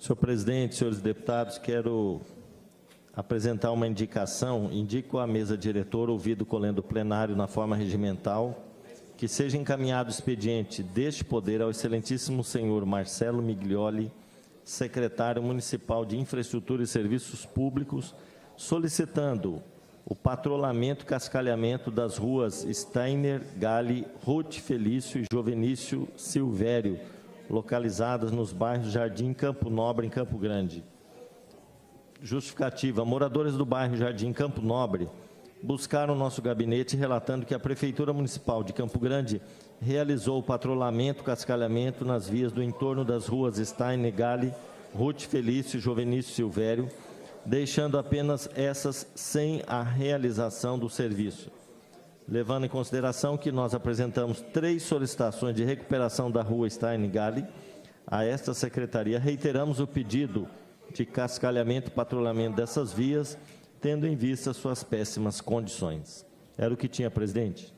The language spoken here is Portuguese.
Senhor presidente, senhores deputados, quero apresentar uma indicação. Indico à mesa diretora, ouvido colendo plenário na forma regimental, que seja encaminhado o expediente deste poder ao excelentíssimo senhor Marcelo Miglioli, secretário municipal de Infraestrutura e Serviços Públicos, solicitando o patrulhamento e cascalhamento das ruas Steiner, Gale, Ruth Felício e Jovenício Silvério, localizadas nos bairros Jardim Campo Nobre, em Campo Grande. Justificativa. Moradores do bairro Jardim Campo Nobre buscaram nosso gabinete relatando que a Prefeitura Municipal de Campo Grande realizou o patrulhamento, cascalhamento nas vias do entorno das ruas Steiner, Gale, Ruth Felício e Jovenício Silvério, deixando apenas essas sem a realização do serviço. Levando em consideração que nós apresentamos três solicitações de recuperação da rua Stein Gale, a esta secretaria reiteramos o pedido de cascalhamento e patrulhamento dessas vias, tendo em vista suas péssimas condições. Era o que tinha, presidente.